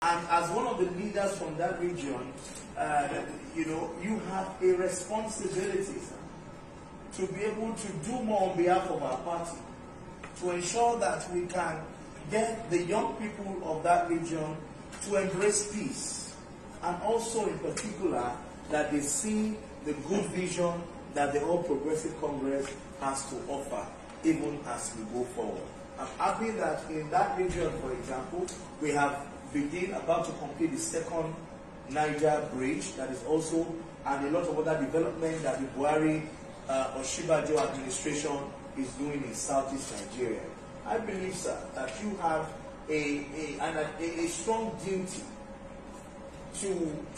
And as one of the leaders from that region, uh, you know, you have a responsibility to be able to do more on behalf of our party, to ensure that we can get the young people of that region to embrace peace, and also in particular that they see the good vision that the All Progressive Congress has to offer, even as we go forward. I'm happy that in that region, for example, we have begin about to complete the second Niger bridge that is also and a lot of other development that the Buhari uh, Osinbajo administration is doing in southeast Nigeria. I believe, sir, that you have a, a, an, a, a strong duty to,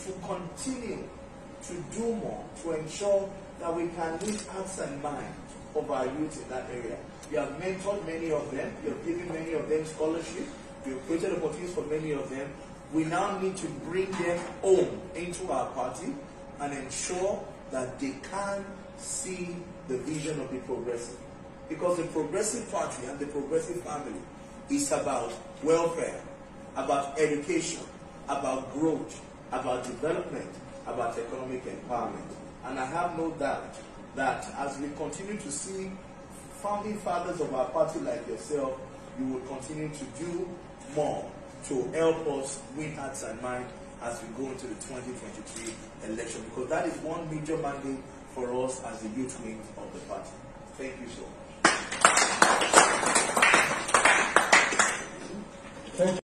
to continue to do more to ensure that we can lift hearts and minds of our youth in that area. You have mentored many of them, you have given many of them scholarship, have created opportunities for many of them. We now need to bring them home into our party and ensure that they can see the vision of the progressive. Because the progressive party and the progressive family is about welfare, about education, about growth, about development, about economic empowerment. And I have no doubt that as we continue to see founding fathers of our party like yourself, you will continue to do more to help us win hearts and minds as we go into the 2023 election because that is one major mandate for us as the youth wing of the party. Thank you so much. Thank you.